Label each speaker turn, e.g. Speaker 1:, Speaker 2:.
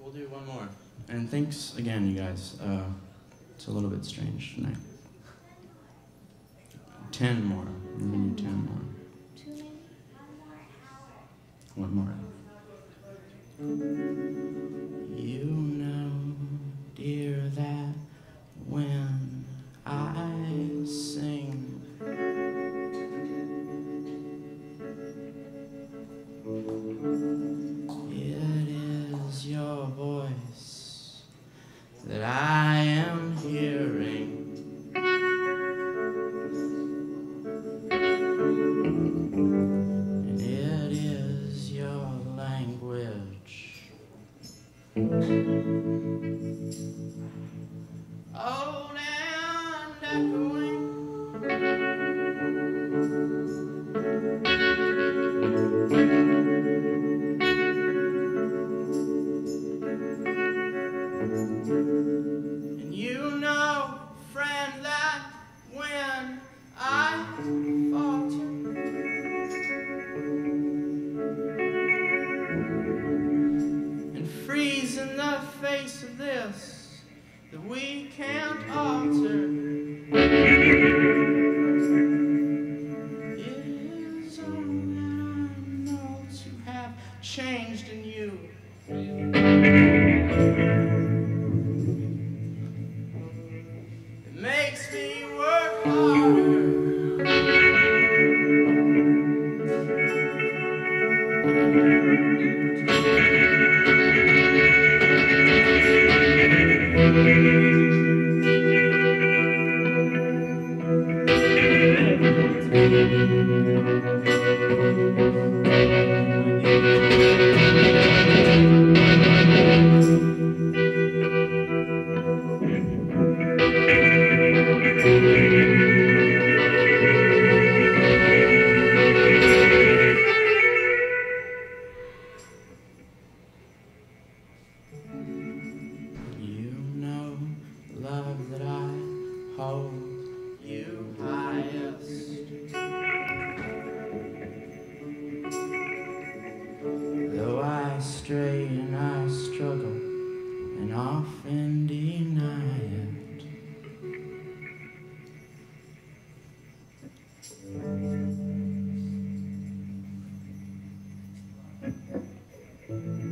Speaker 1: we'll do one more. And thanks again, you guys. Uh, it's a little bit strange tonight. Ten more. We need ten more. One more. You know, dear, that when I sing, that I am hearing. And it is your language. Old and friend, that when I falter. and freeze in the face of this that we can't alter. Changed in you. Harder. You Behold, you highest. Though I stray and I struggle and often deny it.